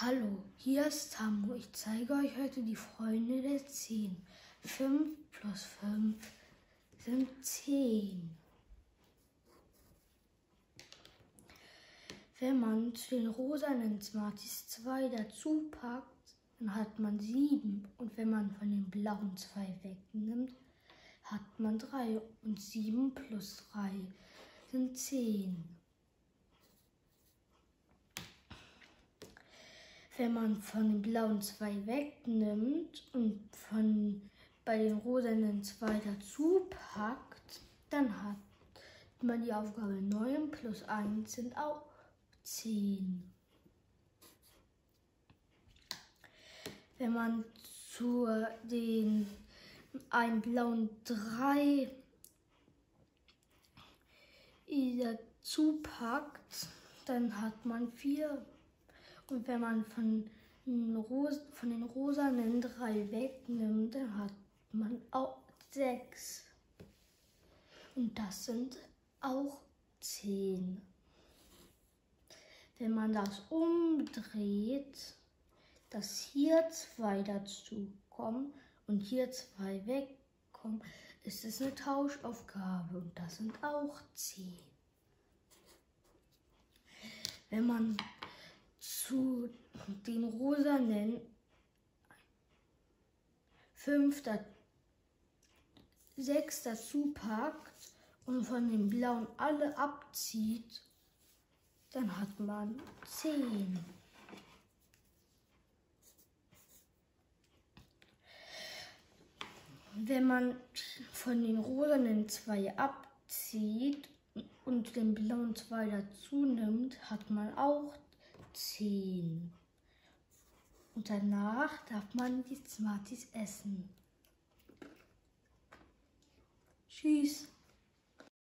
Hallo, hier ist Tammo. Ich zeige euch heute die Freunde der 10. 5 plus 5 sind 10. Wenn man zu den rosanen Smarties 2 dazu packt, dann hat man 7. Und wenn man von den blauen 2 wegnimmt, hat man 3. Und 7 plus 3 sind 10. wenn man von den blauen zwei wegnimmt und von bei den rosanen zwei dazu packt, dann hat man die Aufgabe 9 plus 1 sind auch 10. Wenn man zu den einen blauen 3 dazu packt, dann hat man 4 und wenn man von, von den rosanen drei wegnimmt, dann hat man auch sechs. Und das sind auch zehn. Wenn man das umdreht, dass hier zwei dazu kommen und hier zwei wegkommen, ist es eine Tauschaufgabe und das sind auch zehn. Wenn man zu den rosanen fünf, sechs dazu packt und von den blauen alle abzieht, dann hat man zehn. Wenn man von den rosanen zwei abzieht und den blauen zwei dazu nimmt, hat man auch 10. Und danach darf man die Smarties essen. Tschüss.